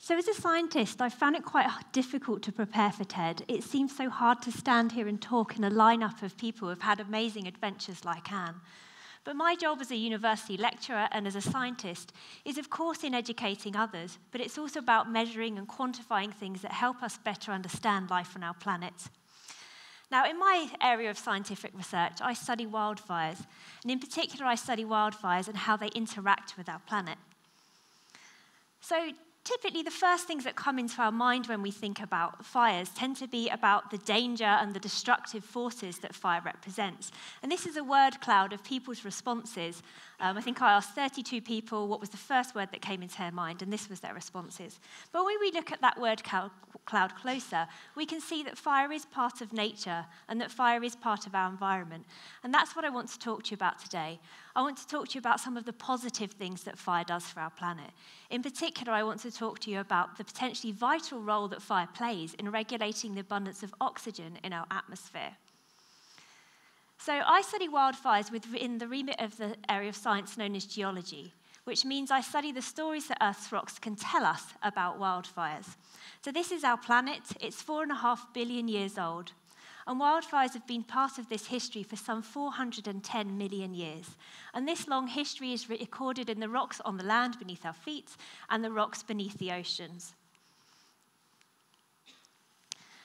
So, as a scientist, I found it quite difficult to prepare for TED. It seems so hard to stand here and talk in a lineup of people who have had amazing adventures like Anne. But my job as a university lecturer and as a scientist is, of course, in educating others, but it's also about measuring and quantifying things that help us better understand life on our planet. Now, in my area of scientific research, I study wildfires, and in particular, I study wildfires and how they interact with our planet. So, typically the first things that come into our mind when we think about fires tend to be about the danger and the destructive forces that fire represents. And this is a word cloud of people's responses. Um, I think I asked 32 people what was the first word that came into their mind, and this was their responses. But when we look at that word cloud closer, we can see that fire is part of nature and that fire is part of our environment. And that's what I want to talk to you about today. I want to talk to you about some of the positive things that fire does for our planet. In particular, I want to talk to you about the potentially vital role that fire plays in regulating the abundance of oxygen in our atmosphere. So, I study wildfires within the remit of the area of science known as geology, which means I study the stories that Earth's rocks can tell us about wildfires. So, this is our planet, it's four and a half billion years old. And wildfires have been part of this history for some 410 million years. And this long history is recorded in the rocks on the land beneath our feet and the rocks beneath the oceans.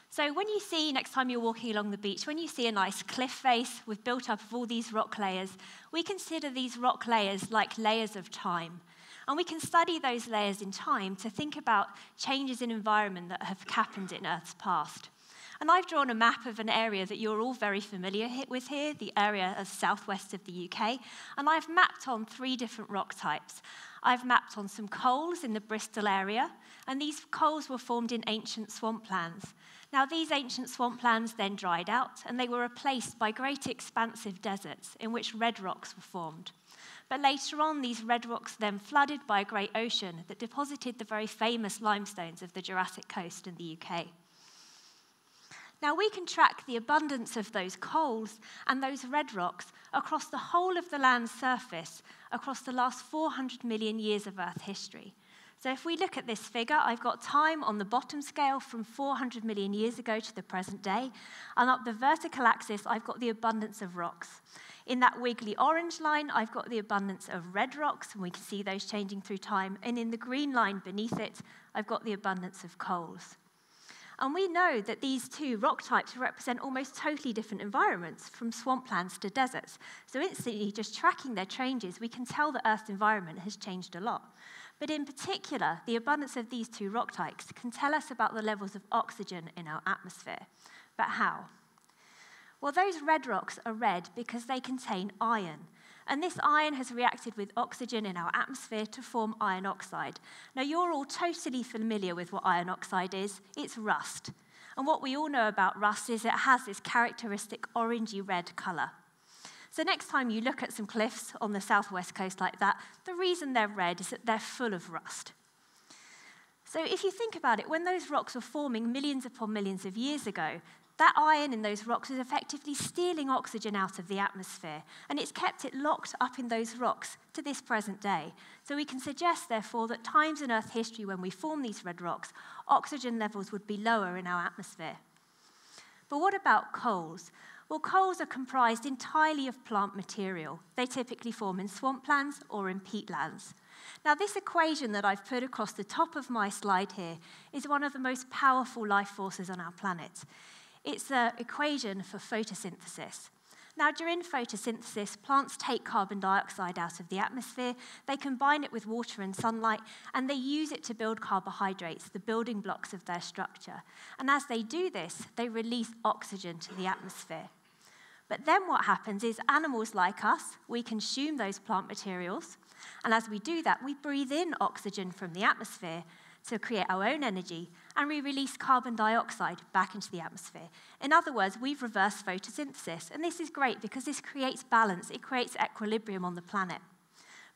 So, when you see, next time you're walking along the beach, when you see a nice cliff face with built up of all these rock layers, we consider these rock layers like layers of time. And we can study those layers in time to think about changes in environment that have happened in Earth's past. And I've drawn a map of an area that you're all very familiar with here, the area of southwest of the UK. And I've mapped on three different rock types. I've mapped on some coals in the Bristol area, and these coals were formed in ancient swamplands. Now, these ancient swamplands then dried out, and they were replaced by great expansive deserts in which red rocks were formed. But later on, these red rocks then flooded by a great ocean that deposited the very famous limestones of the Jurassic coast in the UK. Now, we can track the abundance of those coals and those red rocks across the whole of the land's surface across the last 400 million years of Earth history. So, if we look at this figure, I've got time on the bottom scale from 400 million years ago to the present day, and up the vertical axis, I've got the abundance of rocks. In that wiggly orange line, I've got the abundance of red rocks, and we can see those changing through time. And in the green line beneath it, I've got the abundance of coals. And we know that these two rock types represent almost totally different environments, from swamplands to deserts. So, instantly, just tracking their changes, we can tell that Earth's environment has changed a lot. But in particular, the abundance of these two rock types can tell us about the levels of oxygen in our atmosphere. But how? Well, those red rocks are red because they contain iron. And this iron has reacted with oxygen in our atmosphere to form iron oxide. Now, you're all totally familiar with what iron oxide is it's rust. And what we all know about rust is it has this characteristic orangey red colour. So, next time you look at some cliffs on the southwest coast like that, the reason they're red is that they're full of rust. So, if you think about it, when those rocks were forming millions upon millions of years ago, that iron in those rocks is effectively stealing oxygen out of the atmosphere, and it's kept it locked up in those rocks to this present day. So we can suggest, therefore, that times in Earth history when we form these red rocks, oxygen levels would be lower in our atmosphere. But what about coals? Well, coals are comprised entirely of plant material. They typically form in swamplands or in peatlands. Now, this equation that I've put across the top of my slide here is one of the most powerful life forces on our planet. It's an equation for photosynthesis. Now, during photosynthesis, plants take carbon dioxide out of the atmosphere, they combine it with water and sunlight, and they use it to build carbohydrates, the building blocks of their structure. And as they do this, they release oxygen to the atmosphere. But then what happens is animals like us, we consume those plant materials, and as we do that, we breathe in oxygen from the atmosphere, to create our own energy, and we release carbon dioxide back into the atmosphere. In other words, we've reversed photosynthesis, and this is great because this creates balance, it creates equilibrium on the planet.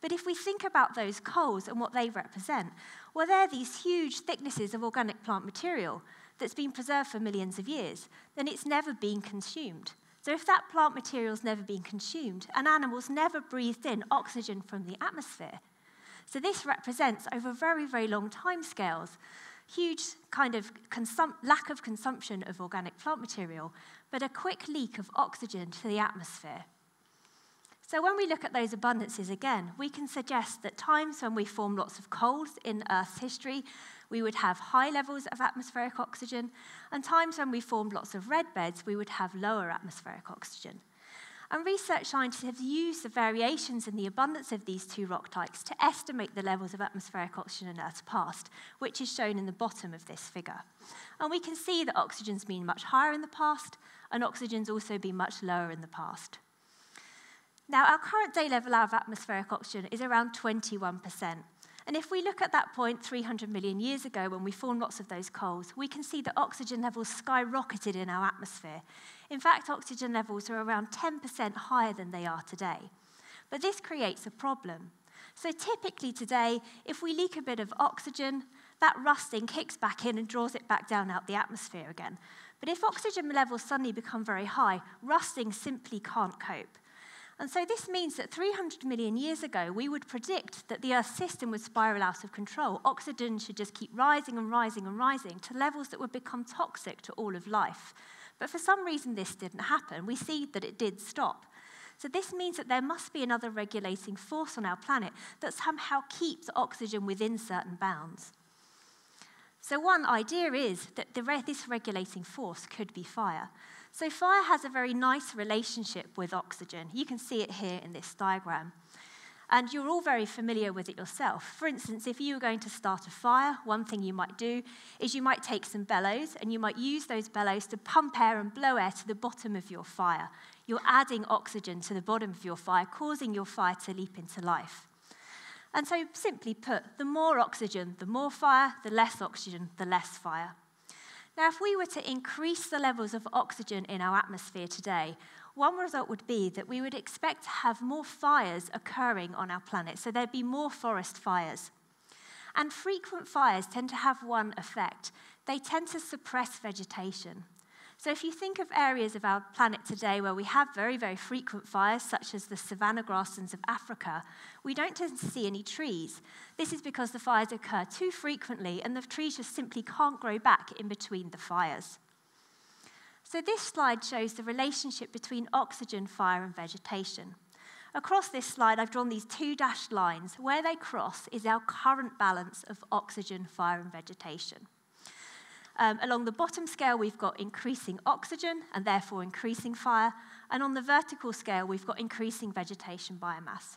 But if we think about those coals and what they represent, well, they're these huge thicknesses of organic plant material that's been preserved for millions of years, then it's never been consumed. So, if that plant material's never been consumed and animals never breathed in oxygen from the atmosphere, So this represents over very, very long time scales, huge kind of lack of consumption of organic plant material, but a quick leak of oxygen to the atmosphere. So when we look at those abundances again, we can suggest that times when we form lots of coals in Earth's history, we would have high levels of atmospheric oxygen, and times when we formed lots of red beds, we would have lower atmospheric oxygen. And research scientists have used the variations in the abundance of these two rock types to estimate the levels of atmospheric oxygen in Earth's past, which is shown in the bottom of this figure. And we can see that oxygen's been much higher in the past, and oxygen's also been much lower in the past. Now, our current day level of atmospheric oxygen is around 21%. And if we look at that point 300 million years ago when we formed lots of those coals, we can see that oxygen levels skyrocketed in our atmosphere. In fact, oxygen levels are around 10% higher than they are today. But this creates a problem. So typically today, if we leak a bit of oxygen, that rusting kicks back in and draws it back down out the atmosphere again. But if oxygen levels suddenly become very high, rusting simply can't cope. And so this means that 300 million years ago, we would predict that the Earth system would spiral out of control. Oxygen should just keep rising and rising and rising to levels that would become toxic to all of life. But for some reason, this didn't happen. We see that it did stop. So this means that there must be another regulating force on our planet that somehow keeps oxygen within certain bounds. So one idea is that the, this regulating force could be fire. So fire has a very nice relationship with oxygen. You can see it here in this diagram. And you're all very familiar with it yourself. For instance, if you were going to start a fire, one thing you might do is you might take some bellows and you might use those bellows to pump air and blow air to the bottom of your fire. You're adding oxygen to the bottom of your fire, causing your fire to leap into life. And so, simply put, the more oxygen, the more fire, the less oxygen, the less fire. Now, if we were to increase the levels of oxygen in our atmosphere today, one result would be that we would expect to have more fires occurring on our planet. So there'd be more forest fires. And frequent fires tend to have one effect they tend to suppress vegetation. So, if you think of areas of our planet today where we have very, very frequent fires, such as the savanna grasslands of Africa, we don't tend to see any trees. This is because the fires occur too frequently and the trees just simply can't grow back in between the fires. So this slide shows the relationship between oxygen, fire, and vegetation. Across this slide, I've drawn these two dashed lines. Where they cross is our current balance of oxygen, fire, and vegetation. Um, along the bottom scale, we've got increasing oxygen and therefore increasing fire. And on the vertical scale, we've got increasing vegetation biomass.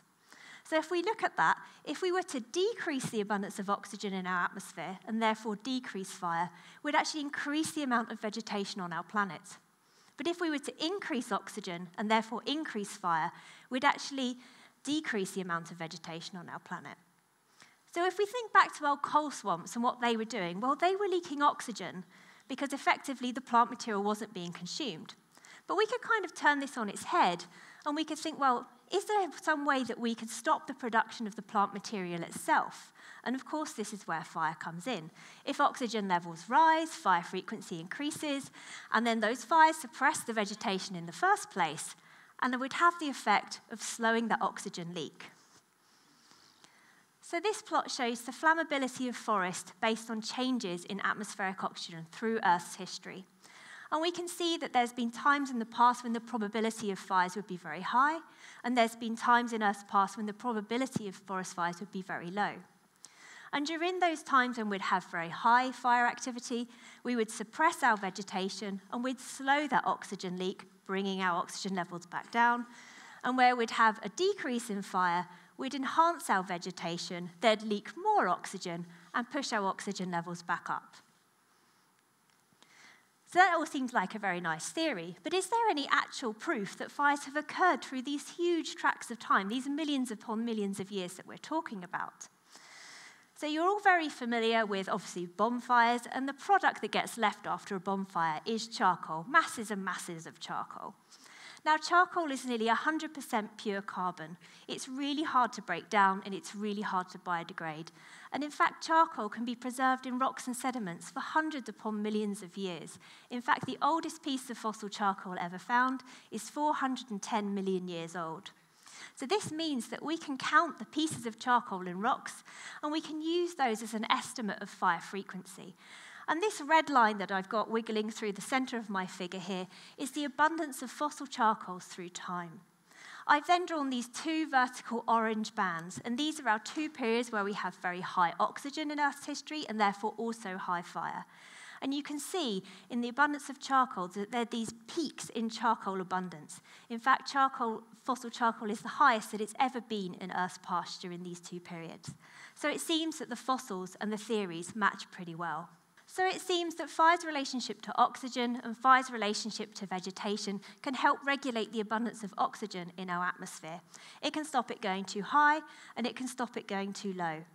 So, if we look at that, if we were to decrease the abundance of oxygen in our atmosphere and therefore decrease fire, we'd actually increase the amount of vegetation on our planet. But if we were to increase oxygen and therefore increase fire, we'd actually decrease the amount of vegetation on our planet. So, if we think back to old coal swamps and what they were doing, well, they were leaking oxygen because effectively the plant material wasn't being consumed. But we could kind of turn this on its head and we could think, well, is there some way that we could stop the production of the plant material itself? And of course, this is where fire comes in. If oxygen levels rise, fire frequency increases, and then those fires suppress the vegetation in the first place, and it would have the effect of slowing that oxygen leak. So, this plot shows the flammability of forest based on changes in atmospheric oxygen through Earth's history. And we can see that there's been times in the past when the probability of fires would be very high, and there's been times in Earth's past when the probability of forest fires would be very low. And during those times when we'd have very high fire activity, we would suppress our vegetation and we'd slow that oxygen leak, bringing our oxygen levels back down. And where we'd have a decrease in fire, we'd enhance our vegetation, they'd leak more oxygen and push our oxygen levels back up. So that all seems like a very nice theory, but is there any actual proof that fires have occurred through these huge tracts of time, these millions upon millions of years that we're talking about? So you're all very familiar with obviously bonfires, and the product that gets left after a bonfire is charcoal, masses and masses of charcoal. Now, charcoal is nearly 100% pure carbon. It's really hard to break down and it's really hard to biodegrade. And in fact, charcoal can be preserved in rocks and sediments for hundreds upon millions of years. In fact, the oldest piece of fossil charcoal ever found is 410 million years old. So, this means that we can count the pieces of charcoal in rocks and we can use those as an estimate of fire frequency. And this red line that I've got wiggling through the center of my figure here is the abundance of fossil charcoals through time. I've then drawn these two vertical orange bands, and these are our two periods where we have very high oxygen in Earth's history and therefore also high fire. And you can see in the abundance of charcoal that there are these peaks in charcoal abundance. In fact, charcoal, fossil charcoal is the highest that it's ever been in Earth's past during these two periods. So it seems that the fossils and the theories match pretty well. So it seems that fire's relationship to oxygen and fire's relationship to vegetation can help regulate the abundance of oxygen in our atmosphere. It can stop it going too high and it can stop it going too low.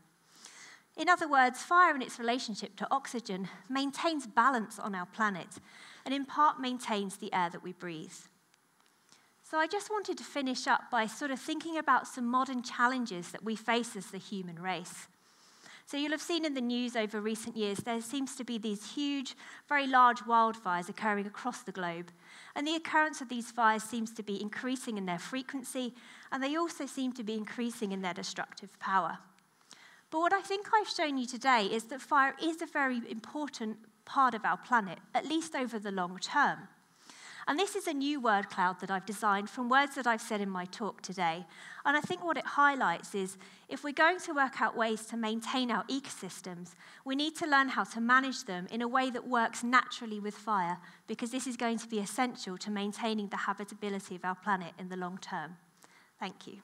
In other words, fire and its relationship to oxygen maintains balance on our planet and in part maintains the air that we breathe. So I just wanted to finish up by sort of thinking about some modern challenges that we face as the human race. So you'll have seen in the news over recent years, there seems to be these huge, very large wildfires occurring across the globe. And the occurrence of these fires seems to be increasing in their frequency, and they also seem to be increasing in their destructive power. But what I think I've shown you today is that fire is a very important part of our planet, at least over the long term. And this is a new word cloud that I've designed from words that I've said in my talk today. And I think what it highlights is if we're going to work out ways to maintain our ecosystems, we need to learn how to manage them in a way that works naturally with fire, because this is going to be essential to maintaining the habitability of our planet in the long term. Thank you.